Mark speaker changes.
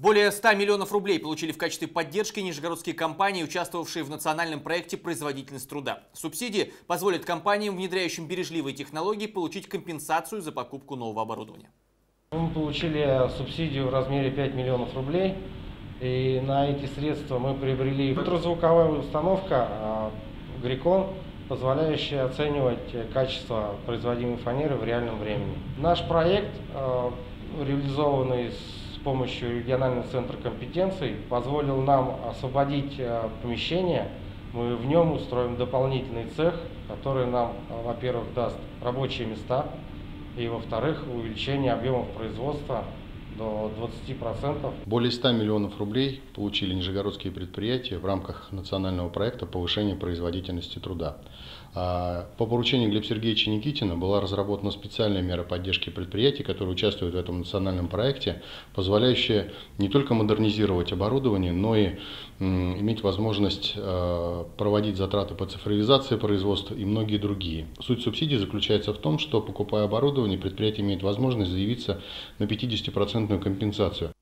Speaker 1: Более 100 миллионов рублей получили в качестве поддержки нижегородские компании, участвовавшие в национальном проекте «Производительность труда». Субсидии позволят компаниям, внедряющим бережливые технологии, получить компенсацию за покупку нового оборудования.
Speaker 2: Мы получили субсидию в размере 5 миллионов рублей. И на эти средства мы приобрели ультразвуковая установка а, Грикон, позволяющая оценивать качество производимой фанеры в реальном времени. Наш проект, а, реализованный с помощью регионального центра компетенций, позволил нам освободить а, помещение. Мы в нем устроим дополнительный цех, который нам, во-первых, даст рабочие места, и, во-вторых, увеличение объемов производства до 20%.
Speaker 3: Более 100 миллионов рублей получили нижегородские предприятия в рамках национального проекта повышения производительности труда. А, по поручению Глеба Сергеевича Никитина была разработана специальная мера поддержки предприятий, которые участвуют в этом национальном проекте, позволяющая не только модернизировать оборудование, но и иметь возможность а, проводить затраты по цифровизации производства и многие другие. Суть субсидии заключается в том, что покупая оборудование, предприятие имеет возможность заявиться на 50% компенсацию.